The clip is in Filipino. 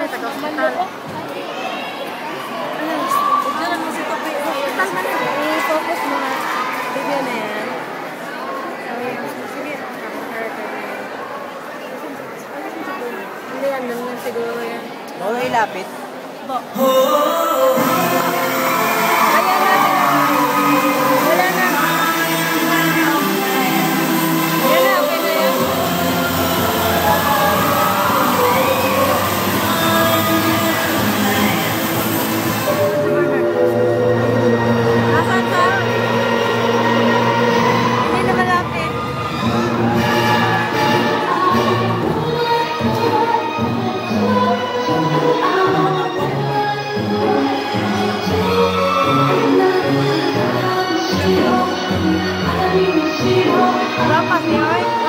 ni taga-hospital. Ano? Diyan ang si Topi. Hospital man eh. I-focus mo na. Video na yan. Sige. Hindi yan, naman siguro yan. Mo ilapit. Bo. half.